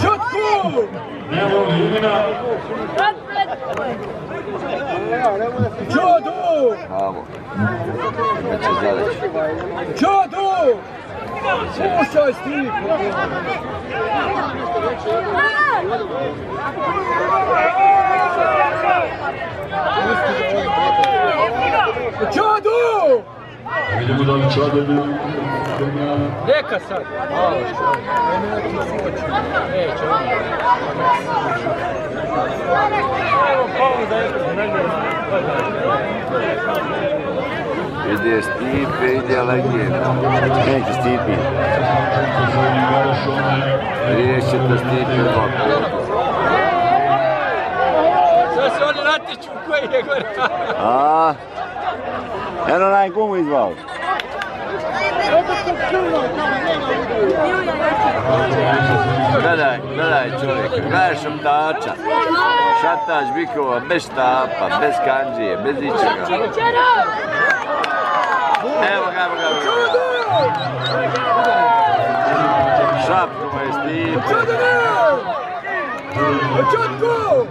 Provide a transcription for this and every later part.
Čutku! Evo imena. Čudu! Bravo. Znači Zaleć. Čudu! Slušaj Stipo! Čudu! Vidimo da li čadovi. Neka sad. Malo što. Neće on. Evo pauza, Ide Stipe, ide legenda. Neće Stipi. Riješće to Stipe ovako. Sad se oni natječu koji je gore. A, eno gumu izvao. Gledaj, gledaj čovjek, gledaj šaptača. Šatač bikova, bez štapa, bez kanđije, bez ičega. Evo ga, evo ga, evo ga. Šapku mu je Stipe. Čutku!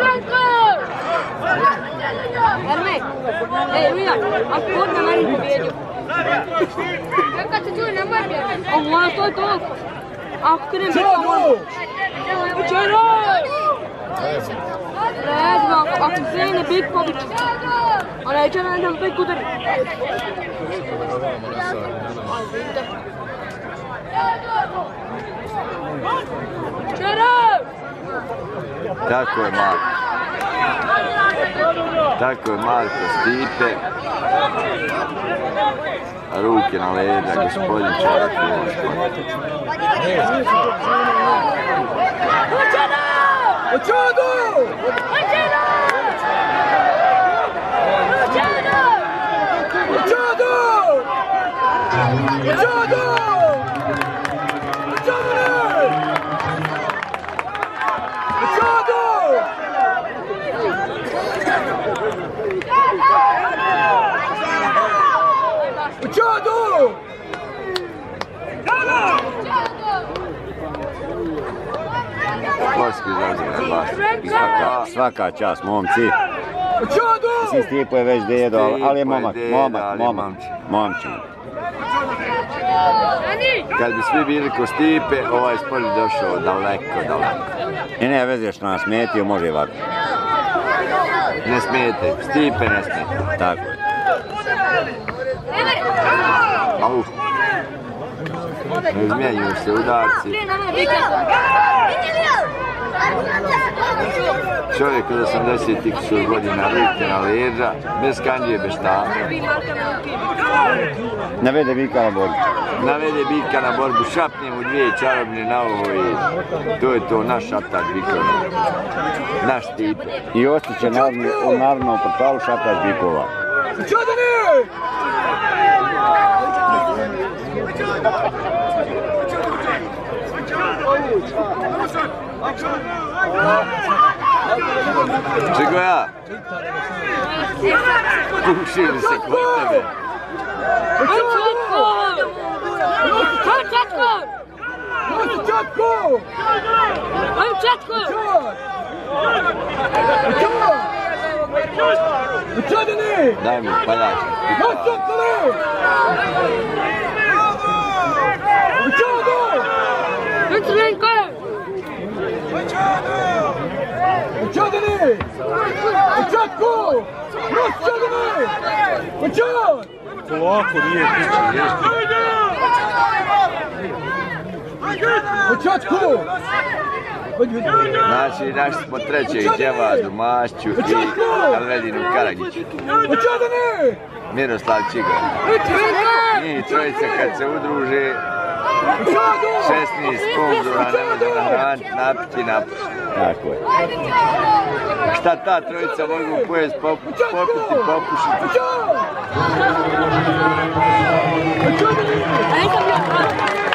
Erme, Verme. Hey Rüya, aku kemarin di video. Kakak cucu nomor dia. Allah tu tu. Aku kena Cero. Cero. لازم أقفزين بيك بوبي أنا يجب أن أدهم بيك قدري شرف تاكو معك Tako je Marko. Stipe. Ruke na leđa, gospodin čovjek. Čudu! Čudu! Sportski zazivaj vlast. Svaka, svaka čast, momci. Mislim Stipo je već dedo, ali- je je momak, momak, je momak, momčin. momčin. Kad bi svi bili ko Stipe, ovaj sport bi došao daleko, daleko. I ne veze što nas smetio, može i ovako. Ne smijete, Stipe ne smijete. Tako je. Au. Izmjenjuju se udarci. Čovjek od 80 tisuća godina ruke na leđa, bez kanđije, bez štapa. Navede vika na borbu. Navede bika na borbu, šapne mu dvije čarobne na ovo i to je to, naš šaptač bikova. Naš Stipe. I ostiće naravno u narodnom portalu šatač bikova. Ciguya. Şimdi sekmet tabii. Çok gol. Çok gol. Çok gol. Çok gol. Uçadını! Daj mu, paljače. Uçadını! Uçadını! Čudini! Čutku! Nosi čudini! Čud! Polako, nije piće. Čutku! Znači, našli smo trećeg djevadu, Mašću i Alvedinu Karagiću. Čudini! Miroslav Čigo. Njih trojica kad se udruže, Čudu! 16 sponzora ne može nahraniti, napiti, napiti. Tako je. Šta ta trojica mogu pojest, popiti! Čudini! Nisam bio